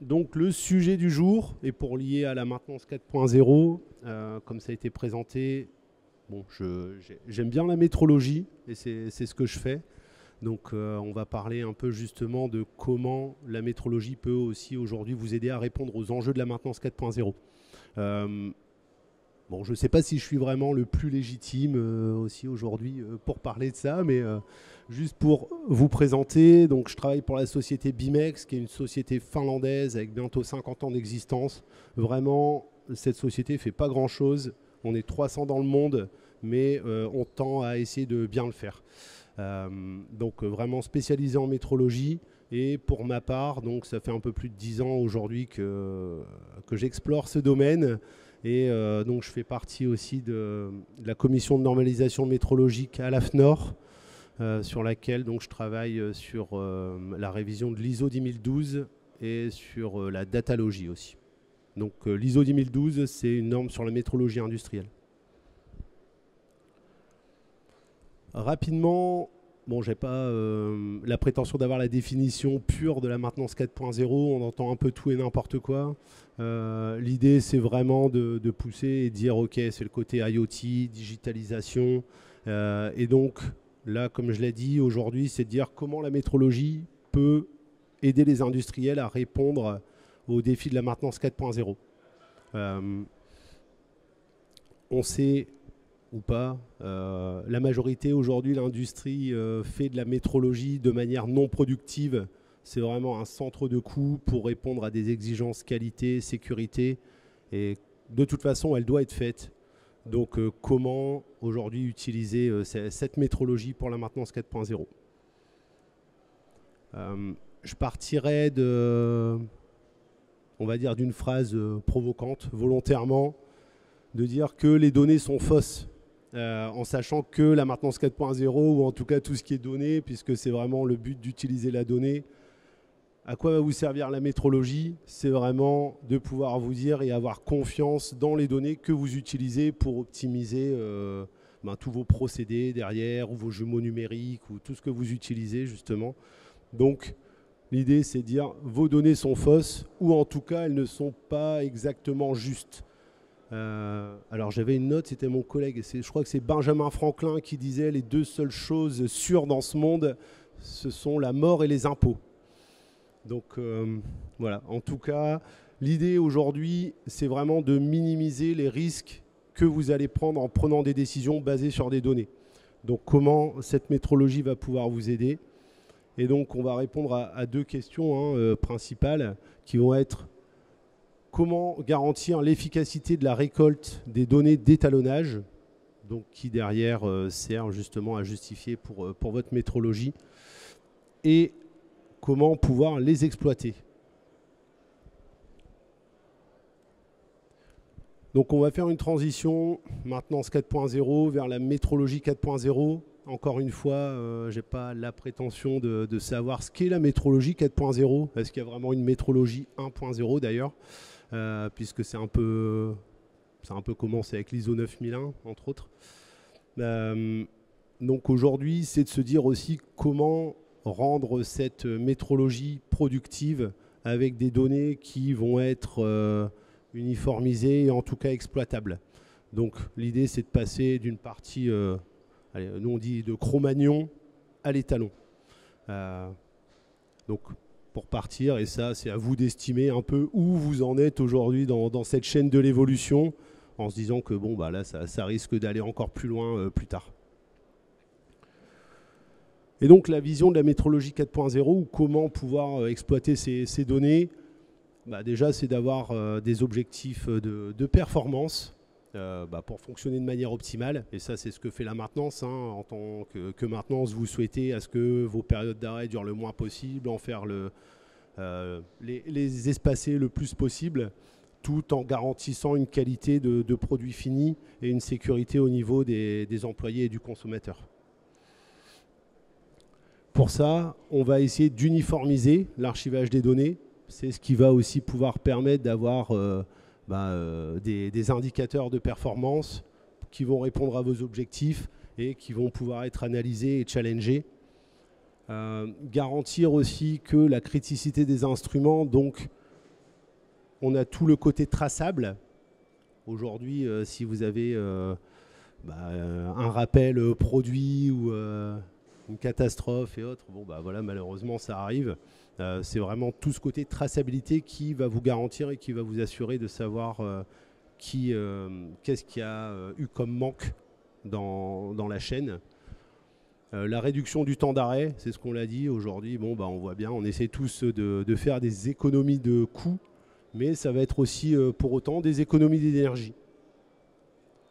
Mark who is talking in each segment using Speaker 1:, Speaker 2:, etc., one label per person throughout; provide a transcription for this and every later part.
Speaker 1: donc le sujet du jour, et pour lier à la maintenance 4.0, euh, comme ça a été présenté, bon, j'aime bien la métrologie, et c'est ce que je fais. Donc euh, on va parler un peu justement de comment la métrologie peut aussi aujourd'hui vous aider à répondre aux enjeux de la maintenance 4.0. Bon, je ne sais pas si je suis vraiment le plus légitime euh, aussi aujourd'hui euh, pour parler de ça, mais euh, juste pour vous présenter, donc je travaille pour la société Bimex, qui est une société finlandaise avec bientôt 50 ans d'existence. Vraiment, cette société fait pas grand-chose. On est 300 dans le monde, mais on tend à essayer de bien le faire. donc vraiment spécialisé en métrologie. Et pour ma part, donc ça fait un peu plus de 10 ans aujourd'hui que, j'explore ce domaine. Et euh, donc je fais partie aussi de, la commission de normalisation métrologique à l'AFNOR, euh, sur laquelle je travaille euh, sur la révision de l'ISO 10012 et sur la datalogie aussi. Donc l'ISO 10012, c'est une norme sur la métrologie industrielle. Rapidement, Bon, j'ai pas euh, la prétention d'avoir la définition pure de la maintenance 4.0. On entend un peu tout et n'importe quoi. Euh, l'idée, c'est vraiment de, pousser et dire, OK, c'est le côté IoT, digitalisation. Euh, et donc, là, comme je l'ai dit aujourd'hui, c'est de dire comment la métrologie peut aider les industriels à répondre aux défis de la maintenance 4.0. on sait ou pas. Euh, la majorité aujourd'hui, l'industrie euh, fait de la métrologie de manière non productive. C'est vraiment un centre de coût pour répondre à des exigences qualité, sécurité. Et de toute façon, elle doit être faite. Donc euh, comment aujourd'hui utiliser cette métrologie pour la maintenance 4.0 Je partirai de, on va dire, d'une phrase provocante, volontairement, de dire que les données sont fausses. Euh, en sachant que la maintenance 4.0, ou en tout cas tout ce qui est donné, puisque c'est vraiment le but d'utiliser la donnée, à quoi va vous servir la métrologie? C'est vraiment de pouvoir vous dire et avoir confiance dans les données que vous utilisez pour optimiser euh, ben, tous vos procédés derrière, ou vos jumeaux numériques, ou tout ce que vous utilisez justement. Donc l'idée c'est de dire vos données sont fausses, ou en tout cas elles ne sont pas exactement justes. Euh, alors j'avais une note, c'était mon collègue, je crois que c'est Benjamin Franklin qui disait les deux seules choses sûres dans ce monde, ce sont la mort et les impôts. Donc euh, voilà, en tout cas, l'idée aujourd'hui, c'est vraiment de minimiser les risques que vous allez prendre en prenant des décisions basées sur des données. Donc comment cette métrologie va pouvoir vous aider? Et donc on va répondre à, deux questions hein, euh, principales qui vont être comment garantir l'efficacité de la récolte des données d'étalonnage, donc qui derrière euh, sert justement à justifier pour, euh, pour votre métrologie, et comment pouvoir les exploiter. Donc on va faire une transition maintenance 4.0 vers la métrologie 4.0. Encore une fois, euh, je n'ai pas la prétention de, savoir ce qu'est la métrologie 4.0. Est-ce qu'il y a vraiment une métrologie 1.0 d'ailleurs euh, puisque c'est un peu, c'est un peu commencé avec l'ISO 9001 entre autres. Euh, donc aujourd'hui, c'est de se dire aussi comment rendre cette métrologie productive avec des données qui vont être euh, uniformisées et en tout cas exploitables. Donc l'idée, c'est de passer d'une partie, nous on dit de Cro-Magnon à l'étalon. donc pour partir. Et ça, c'est à vous d'estimer un peu où vous en êtes aujourd'hui dans, cette chaîne de l'évolution, en se disant que bon, bah là, ça, risque d'aller encore plus loin euh, plus tard. Et donc la vision de la métrologie 4.0, ou comment pouvoir euh, exploiter ces, données, bah, déjà c'est d'avoir euh, des objectifs de performance euh, bah, pour fonctionner de manière optimale. Et ça, c'est ce que fait la maintenance. Hein, en tant que, maintenance, vous souhaitez à ce que vos périodes d'arrêt durent le moins possible, en faire le, euh, les, espacer le plus possible, tout en garantissant une qualité de, produit fini et une sécurité au niveau des employés et du consommateur. Pour ça, on va essayer d'uniformiser l'archivage des données. C'est ce qui va aussi pouvoir permettre d'avoir euh, bah, euh, des, indicateurs de performance qui vont répondre à vos objectifs et qui vont pouvoir être analysés et challengés. Euh, garantir aussi que la criticité des instruments, donc On a tout le côté traçable. Aujourd'hui, si vous avez bah, un rappel produit ou une catastrophe et autres, bon bah voilà, malheureusement ça arrive. c'est vraiment tout ce côté traçabilité qui va vous garantir et qui va vous assurer de savoir qui, qu'est-ce qu'il y a eu comme manque dans, la chaîne. Euh, la réduction du temps d'arrêt, c'est ce qu'on l'a dit aujourd'hui. Bon, bah, on voit bien, on essaie tous de, faire des économies de coûts, mais ça va être aussi euh, pour autant des économies d'énergie.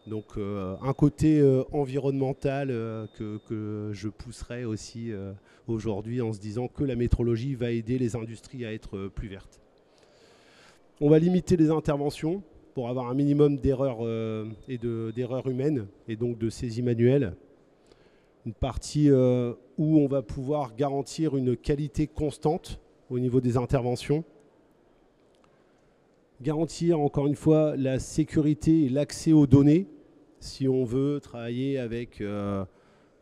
Speaker 1: Donc euh, un côté environnemental que, que, je pousserai aussi aujourd'hui en se disant que la métrologie va aider les industries à être plus vertes. On va limiter les interventions pour avoir un minimum d'erreurs et d'erreurs humaines et donc de saisie manuelle une partie euh, où on va pouvoir garantir une qualité constante au niveau des interventions. Garantir encore une fois la sécurité et l'accès aux données si on veut travailler avec, euh,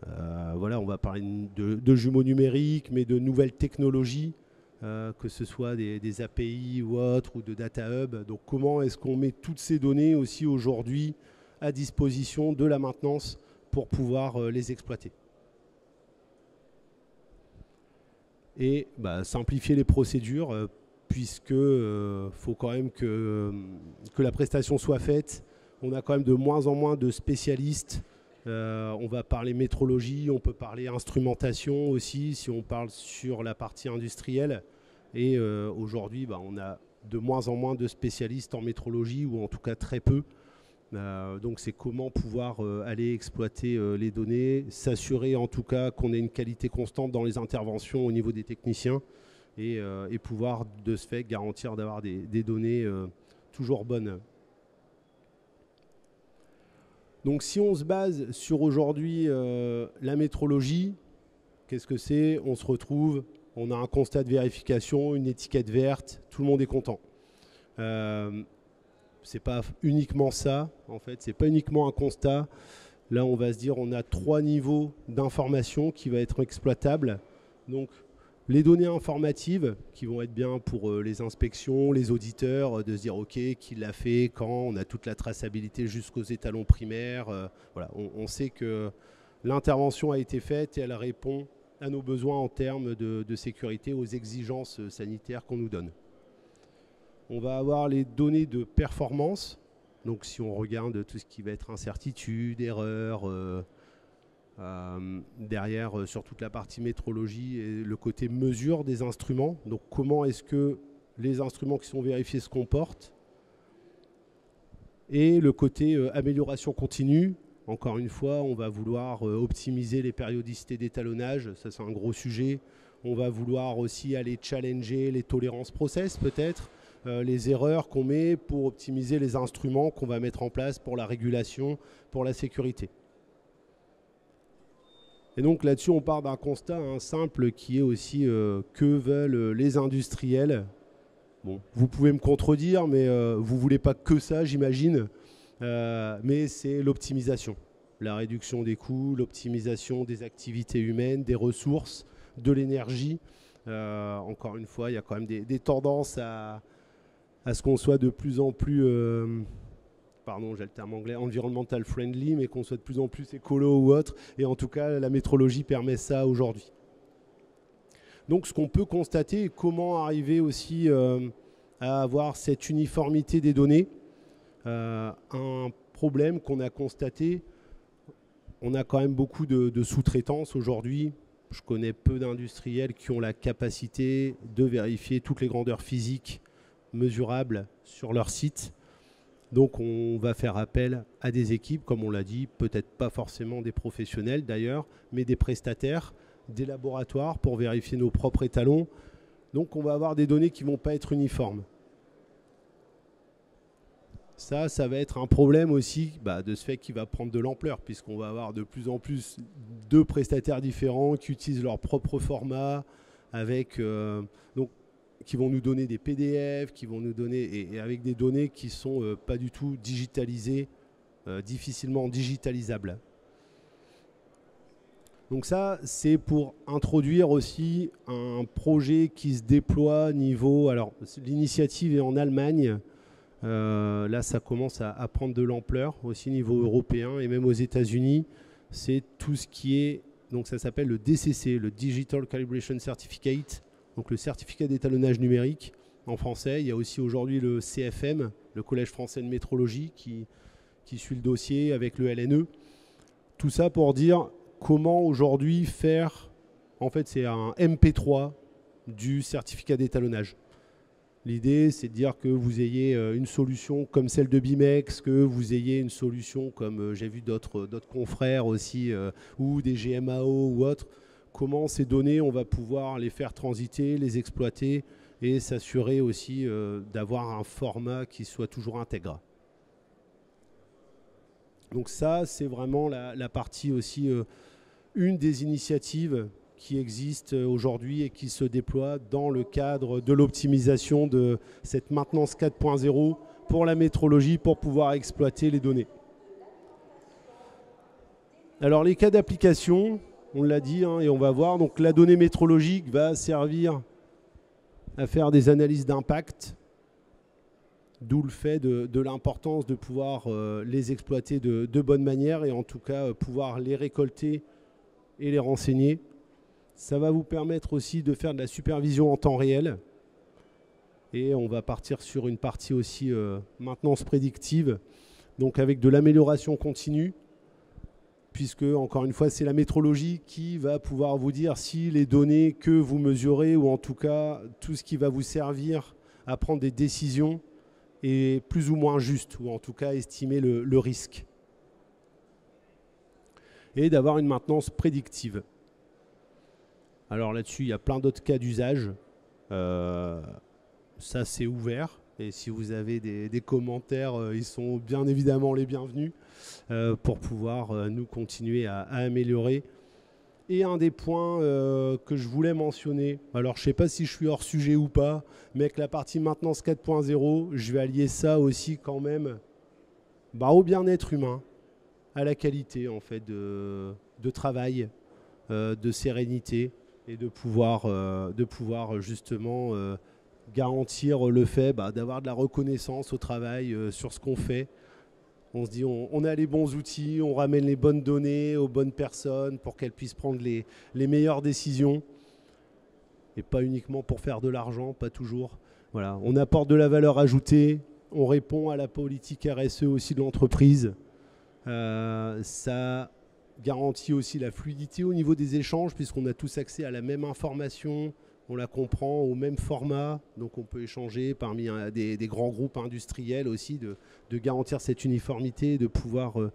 Speaker 1: euh, voilà, on va parler de, jumeaux numériques, mais de nouvelles technologies, que ce soit des, API ou autres, ou de Data Hub. Donc comment est-ce qu'on met toutes ces données aussi aujourd'hui à disposition de la maintenance pour pouvoir euh, les exploiter? Et bah, simplifier les procédures, euh, puisque euh, faut quand même que, que la prestation soit faite. On a quand même de moins en moins de spécialistes. on va parler métrologie, on peut parler instrumentation aussi, si on parle sur la partie industrielle. Et aujourd'hui, bah, on a de moins en moins de spécialistes en métrologie, ou en tout cas très peu. Euh, donc c'est comment pouvoir euh, aller exploiter euh, les données, s'assurer en tout cas qu'on ait une qualité constante dans les interventions au niveau des techniciens et, pouvoir de ce fait garantir d'avoir des, données toujours bonnes. Donc si on se base sur aujourd'hui la métrologie, qu'est-ce que c'est? On se retrouve, on a un constat de vérification, une étiquette verte, tout le monde est content c'est pas uniquement ça, en fait, c'est pas uniquement un constat. Là, on va se dire, on a trois niveaux d'information qui vont être exploitables. Donc, les données informatives qui vont être bien pour euh, les inspections, les auditeurs, euh, de se dire ok, qui l'a fait, quand, on a toute la traçabilité jusqu'aux étalons primaires. Euh, voilà, on, sait que l'intervention a été faite et elle répond à nos besoins en termes de sécurité, aux exigences sanitaires qu'on nous donne. On va avoir les données de performance. Donc si on regarde tout ce qui va être incertitude, erreur, euh, derrière euh, sur toute la partie métrologie et le côté mesure des instruments. Donc comment est-ce que les instruments qui sont vérifiés se comportent et le côté amélioration continue. Encore une fois, on va vouloir optimiser les périodicités d'étalonnage, ça c'est un gros sujet. On va vouloir aussi aller challenger les tolérances process peut-être. Euh, les erreurs qu'on met pour optimiser les instruments qu'on va mettre en place pour la régulation, pour la sécurité. Et donc là-dessus, on part d'un constat hein, simple qui est aussi euh, que veulent les industriels. Bon, vous pouvez me contredire, mais euh, vous voulez pas que ça, j'imagine. mais c'est l'optimisation. La réduction des coûts, l'optimisation des activités humaines, des ressources, de l'énergie. encore une fois, il y a quand même des tendances à, ce qu'on soit de plus en plus, euh, pardon, j'ai le terme anglais, environmental friendly, mais qu'on soit de plus en plus écolo ou autre. Et en tout cas, la métrologie permet ça aujourd'hui. Donc, ce qu'on peut constater, comment arriver aussi euh, à avoir cette uniformité des données. Euh, un problème qu'on a constaté, on a quand même beaucoup de, de sous-traitance aujourd'hui. Je connais peu d'industriels qui ont la capacité de vérifier toutes les grandeurs physiques mesurables sur leur site. Donc on va faire appel à des équipes, comme on l'a dit, peut-être pas forcément des professionnels d'ailleurs, mais des prestataires, des laboratoires pour vérifier nos propres étalons. Donc on va avoir des données qui ne vont pas être uniformes. Ça, ça va être un problème aussi bah, de ce fait qui va prendre de l'ampleur, puisqu'on va avoir de plus en plus de prestataires différents qui utilisent leur propre format, avec euh, qui vont nous donner des PDF, qui vont nous donner, et, avec des données qui ne sont euh, pas du tout digitalisées, euh, difficilement digitalisables. Donc ça, c'est pour introduire aussi un projet qui se déploie niveau... Alors, l'initiative est en Allemagne. Euh, là, ça commence à, à prendre de l'ampleur aussi niveau européen et même aux États-Unis. C'est tout ce qui est... Donc ça s'appelle le DCC, le Digital Calibration Certificate, donc le certificat d'étalonnage numérique en français. Il y a aussi aujourd'hui le CFM, le Collège français de métrologie, qui, suit le dossier avec le LNE. Tout ça pour dire comment aujourd'hui faire, en fait c'est un MP3 du certificat d'étalonnage. L'idée, c'est de dire que vous ayez euh, une solution comme celle de Bimex, que vous ayez une solution comme euh, j'ai vu d'autres confrères aussi, euh, ou des GMAO ou autres. Comment ces données, on va pouvoir les faire transiter, les exploiter et s'assurer aussi d'avoir un format qui soit toujours intègre. Donc ça, c'est vraiment la, partie aussi, euh, une des initiatives qui existent aujourd'hui et qui se déploient dans le cadre de l'optimisation de cette maintenance 4.0 pour la métrologie, pour pouvoir exploiter les données. Alors les cas d'application, on l'a dit, hein, et on va voir, donc la donnée métrologique va servir à faire des analyses d'impact, D'où le fait de, l'importance de pouvoir euh, les exploiter de, bonne manière et en tout cas euh, pouvoir les récolter et les renseigner. Ça va vous permettre aussi de faire de la supervision en temps réel. Et on va partir sur une partie aussi euh, maintenance prédictive, donc avec de l'amélioration continue, puisque encore une fois c'est la métrologie qui va pouvoir vous dire si les données que vous mesurez, ou en tout cas tout ce qui va vous servir à prendre des décisions, est plus ou moins juste, ou en tout cas estimer le, risque. Et d'avoir une maintenance prédictive. Alors là-dessus, il y a plein d'autres cas d'usage. Euh, ça, c'est ouvert. Et si vous avez des, commentaires, euh, ils sont bien évidemment les bienvenus euh, pour pouvoir nous continuer à améliorer. Et un des points euh, que je voulais mentionner, alors je ne sais pas si je suis hors sujet ou pas, mais avec la partie maintenance 4.0, je vais allier ça aussi quand même bah, au bien-être humain, à la qualité en fait de, travail, euh, de sérénité et de pouvoir, euh, de pouvoir justement garantir le fait bah, d'avoir de la reconnaissance au travail sur ce qu'on fait, on se dit on, a les bons outils, on ramène les bonnes données aux bonnes personnes pour qu'elles puissent prendre les, meilleures décisions. Et pas uniquement pour faire de l'argent, pas toujours. Voilà, on apporte de la valeur ajoutée, on répond à la politique RSE aussi de l'entreprise. Euh, ça garantit aussi la fluidité au niveau des échanges puisqu'on a tous accès à la même information, on la comprend au même format, donc on peut échanger parmi des, grands groupes industriels aussi, de, garantir cette uniformité, de pouvoir euh,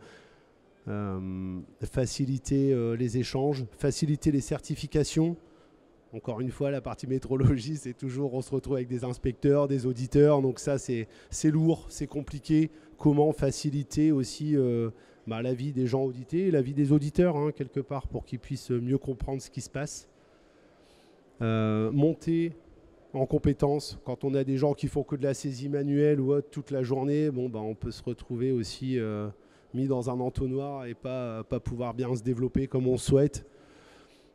Speaker 1: euh, faciliter euh, les échanges, faciliter les certifications. Encore une fois, la partie métrologie, c'est toujours, on se retrouve avec des inspecteurs, des auditeurs, donc ça c'est lourd, c'est compliqué. Comment faciliter aussi bah, la vie des gens audités, la vie des auditeurs, hein, quelque part, pour qu'ils puissent mieux comprendre ce qui se passe. Euh, monter en compétences, quand on a des gens qui font que de la saisie manuelle ou autre toute la journée, bon, bah, on peut se retrouver aussi euh, mis dans un entonnoir et pas, pouvoir bien se développer comme on souhaite.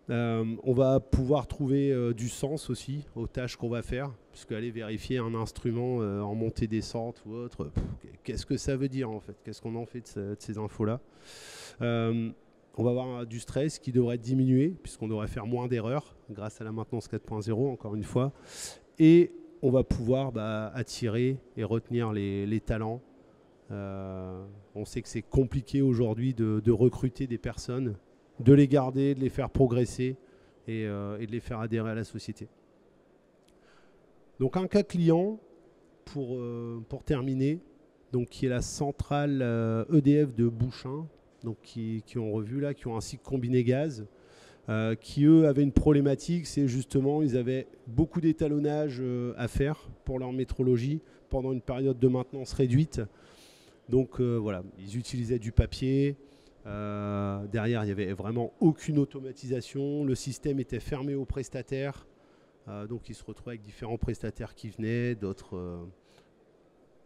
Speaker 1: Euh, on va pouvoir trouver du sens aussi aux tâches qu'on va faire, puisque aller vérifier un instrument en montée-descente ou autre, qu'est-ce que ça veut dire en fait? Qu'est-ce qu'on en fait de, ces infos-là? On va avoir du stress qui devrait diminuer, puisqu'on devrait faire moins d'erreurs grâce à la maintenance 4.0, encore une fois. Et on va pouvoir bah, attirer et retenir les, talents. Euh, on sait que c'est compliqué aujourd'hui de, recruter des personnes, de les garder, de les faire progresser et, euh, de les faire adhérer à la société. Donc un cas client, pour, euh, terminer, donc qui est la centrale EDF e de Bouchain, donc qui, ont revu là, qui ont un cycle combiné gaz, euh, qui eux avaient une problématique, c'est justement ils avaient beaucoup d'étalonnage euh, à faire pour leur métrologie pendant une période de maintenance réduite. Donc euh, voilà, ils utilisaient du papier. derrière, il n'y avait vraiment aucune automatisation. Le système était fermé aux prestataires. donc ils se retrouvaient avec différents prestataires qui venaient, d'autres.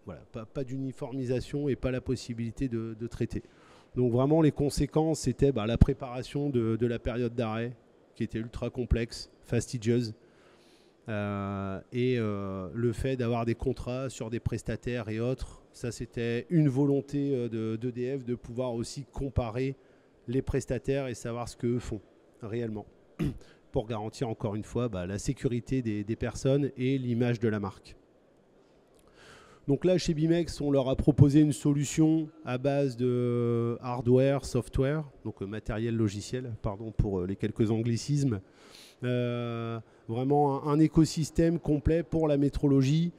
Speaker 1: voilà, pas, d'uniformisation et pas la possibilité de traiter. Donc vraiment, les conséquences, c'était bah, la préparation de, la période d'arrêt, qui était ultra complexe, fastidieuse, euh, et euh, le fait d'avoir des contrats sur des prestataires et autres. Ça, c'était une volonté d'EDF de, de pouvoir aussi comparer les prestataires et savoir ce qu'eux font réellement, pour garantir encore une fois bah, la sécurité des personnes et l'image de la marque. Donc là, chez Bimex, on leur a proposé une solution à base de hardware, software, donc euh, matériel logiciel, pardon pour euh, les quelques anglicismes. Euh, vraiment un, écosystème complet pour la métrologie,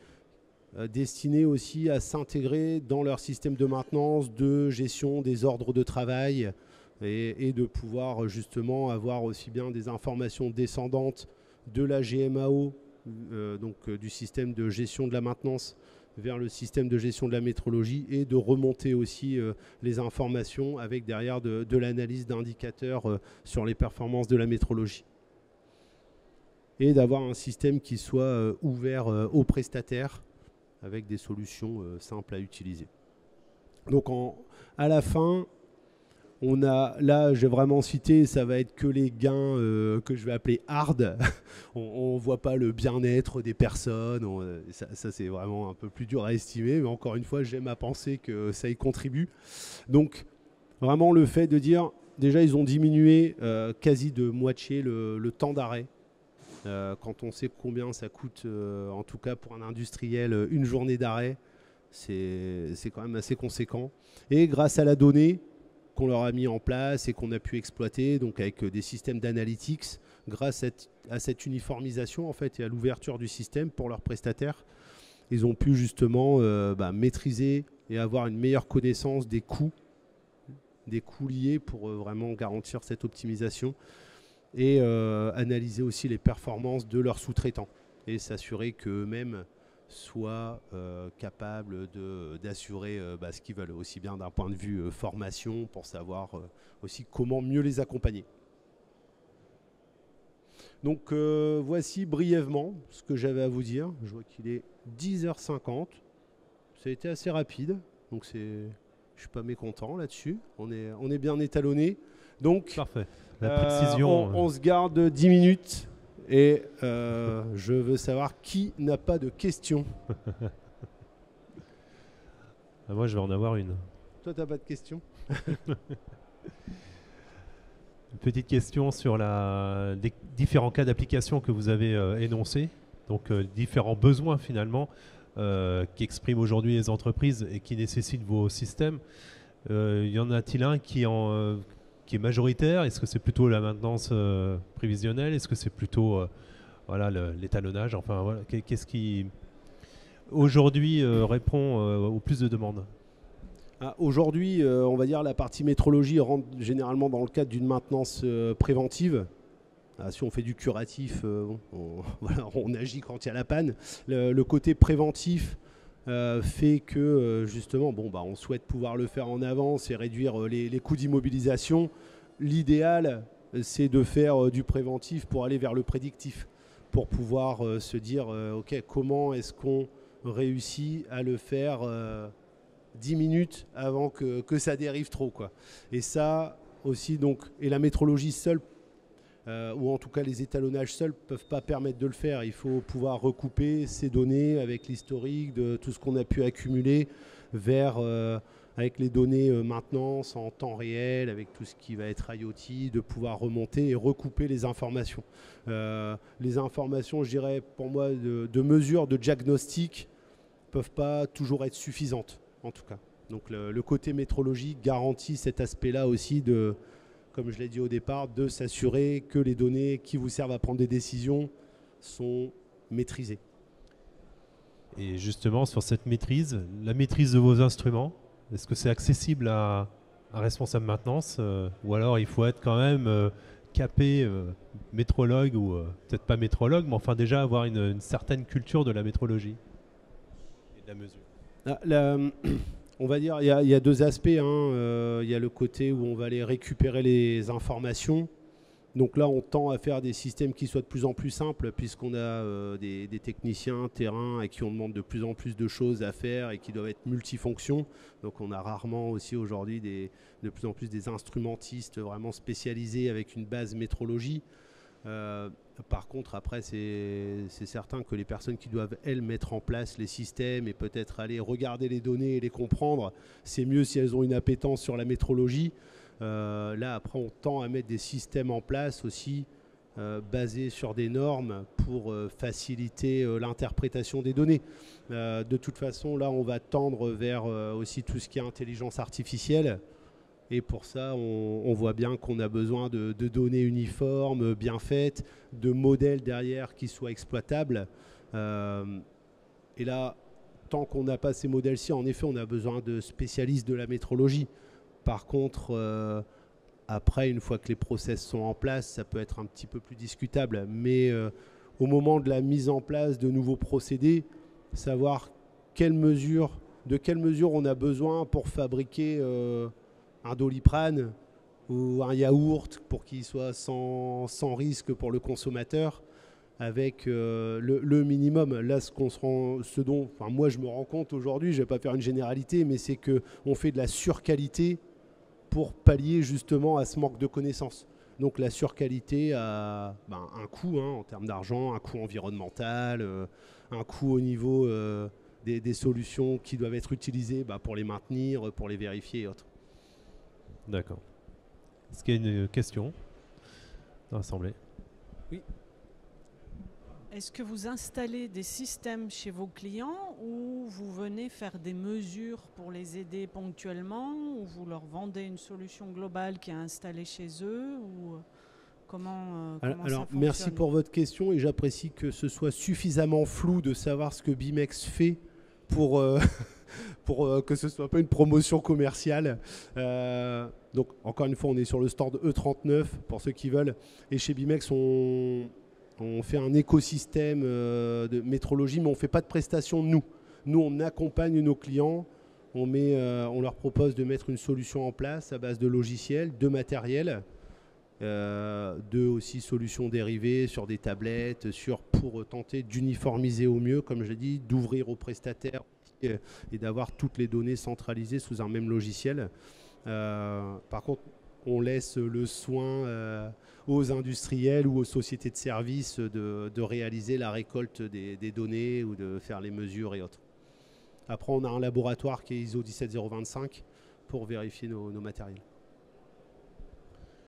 Speaker 1: destiné aussi à s'intégrer dans leur système de maintenance, de gestion des ordres de travail et, de pouvoir justement avoir aussi bien des informations descendantes de la GMAO, donc du système de gestion de la maintenance, vers le système de gestion de la métrologie et de remonter aussi euh, les informations avec derrière de, l'analyse d'indicateurs euh, sur les performances de la métrologie. Et d'avoir un système qui soit euh, ouvert aux prestataires avec des solutions simples à utiliser. Donc à la fin, on a, là, j'ai vraiment cité, ça va être que les gains euh, que je vais appeler hard. on ne voit pas le bien-être des personnes. Euh, ça, c'est vraiment un peu plus dur à estimer. Mais encore une fois, j'aime à penser que ça y contribue. Donc, vraiment, le fait de dire, déjà, ils ont diminué euh, quasi de moitié le, temps d'arrêt. quand on sait combien ça coûte, en tout cas pour un industriel, une journée d'arrêt, c'est quand même assez conséquent. Et grâce à la donnée, qu'on leur a mis en place et qu'on a pu exploiter, donc avec euh, des systèmes d'analytics, grâce à, cette uniformisation en fait et à l'ouverture du système pour leurs prestataires, ils ont pu justement euh, bah, maîtriser et avoir une meilleure connaissance des coûts, des coûts liés pour euh, vraiment garantir cette optimisation et analyser aussi les performances de leurs sous-traitants et s'assurer qu'eux-mêmes soient euh, capables d'assurer euh, bah, ce qu'ils veulent, aussi bien d'un point de vue euh, formation, pour savoir aussi comment mieux les accompagner. Donc voici brièvement ce que j'avais à vous dire. Je vois qu'il est 10h50. Ça a été assez rapide, donc c'est, je ne suis pas mécontent là-dessus. On est, on est bien étalonné. Donc,
Speaker 2: Parfait. La précision.
Speaker 1: on, se garde 10 minutes et euh, je veux savoir qui n'a pas de questions.
Speaker 2: Ah, moi, je vais en avoir une.
Speaker 1: Toi, tu n'as pas de questions?
Speaker 2: Une petite question sur la, les différents cas d'application que vous avez euh, énoncés, donc euh, différents besoins finalement qui expriment aujourd'hui les entreprises et qui nécessitent vos systèmes. y en a-t-il un qui, en, est majoritaire Est-ce que c'est plutôt la maintenance euh, prévisionnelle Est-ce que c'est plutôt euh, voilà, l'étalonnage Enfin, voilà, qu'est-ce qui aujourd'hui euh, répond au plus de demandes?
Speaker 1: Ah, Aujourd'hui, on va dire la partie métrologie rentre généralement dans le cadre d'une maintenance préventive. Ah, si on fait du curatif, on, agit quand il y a la panne. Le, côté préventif, fait que justement, bon, bah, on souhaite pouvoir le faire en avance et réduire les coûts d'immobilisation l'idéal, c'est de faire euh, du préventif pour aller vers le prédictif, pour pouvoir euh, se dire, euh, OK, comment est-ce qu'on réussit à le faire 10 minutes avant que, ça dérive trop. Quoi. Et ça aussi, donc, et la métrologie seule, ou en tout cas les étalonnages seuls, ne peuvent pas permettre de le faire. Il faut pouvoir recouper ces données avec l'historique de tout ce qu'on a pu accumuler vers avec les données euh, maintenance en temps réel, avec tout ce qui va être IoT, de pouvoir remonter et recouper les informations. Euh, les informations, je dirais, pour moi, de, mesure, de diagnostic, peuvent pas toujours être suffisantes, en tout cas. Donc le, côté métrologie garantit cet aspect-là aussi de, comme je l'ai dit au départ, de s'assurer que les données qui vous servent à prendre des décisions sont maîtrisées.
Speaker 2: Et justement, sur cette maîtrise, la maîtrise de vos instruments, est-ce que c'est accessible à un responsable maintenance euh, Ou alors il faut être quand même euh, capé euh, métrologue ou peut-être pas métrologue, mais enfin déjà avoir une, certaine culture de la métrologie et de la mesure?
Speaker 1: Ah, On va dire, il y, a deux aspects. Hein. Il y a le côté où on va aller récupérer les informations donc là, on tend à faire des systèmes qui soient de plus en plus simples, puisqu'on a euh, des, techniciens terrain et qui on demande de plus en plus de choses à faire et qui doivent être multifonctions. Donc on a rarement aussi aujourd'hui de plus en plus des instrumentistes vraiment spécialisés avec une base métrologie. Euh, par contre, après, c'est certain que les personnes qui doivent, elles, mettre en place les systèmes et peut-être aller regarder les données et les comprendre, c'est mieux si elles ont une appétence sur la métrologie. Euh, là, après, on tend à mettre des systèmes en place aussi euh, basés sur des normes pour faciliter l'interprétation des données. de toute façon, là, on va tendre vers aussi tout ce qui est intelligence artificielle. Et pour ça, on, voit bien qu'on a besoin de, données uniformes, bien faites, de modèles derrière qui soient exploitables. et là, tant qu'on n'a pas ces modèles-ci, en effet, on a besoin de spécialistes de la métrologie. Par contre, euh, après, une fois que les process sont en place, ça peut être un petit peu plus discutable. Mais euh, au moment de la mise en place de nouveaux procédés, savoir quelle mesure, de quelles mesures on a besoin pour fabriquer euh, un doliprane ou un yaourt pour qu'il soit sans, risque pour le consommateur avec le, minimum. Là, ce, qu'on se rend, ce dont enfin, moi je me rends compte aujourd'hui, je ne vais pas faire une généralité, mais c'est qu'on fait de la surqualité pour pallier justement à ce manque de connaissances. Donc la surqualité a ben, un coût hein, en termes d'argent, un coût environnemental, euh, un coût au niveau euh, des, solutions qui doivent être utilisées ben, pour les maintenir, pour les vérifier et autres.
Speaker 2: D'accord. Est-ce qu'il y a une question dans l'Assemblée?
Speaker 3: Oui. Est-ce que vous installez des systèmes chez vos clients ou vous venez faire des mesures pour les aider ponctuellement ou vous leur vendez une solution globale qui est installée chez eux ou comment,
Speaker 1: euh, alors, merci pour votre question et j'apprécie que ce soit suffisamment flou de savoir ce que Bimex fait pour, euh, pour euh, que ce soit pas une promotion commerciale. donc encore une fois, on est sur le stand E39 pour ceux qui veulent et chez Bimex on fait un écosystème euh, de métrologie, mais on ne fait pas de prestations nous. Nous, on accompagne nos clients, on, met, euh, on leur propose de mettre une solution en place à base de logiciels, de matériel, euh, de aussi solutions dérivées sur des tablettes, sur, pour tenter d'uniformiser au mieux, comme je l'ai dit, d'ouvrir aux prestataires et d'avoir toutes les données centralisées sous un même logiciel. par contre, on laisse le soin euh, aux industriels ou aux sociétés de services de, réaliser la récolte des, données ou de faire les mesures et autres. Après, on a un laboratoire qui est ISO 17025 pour vérifier nos matériels.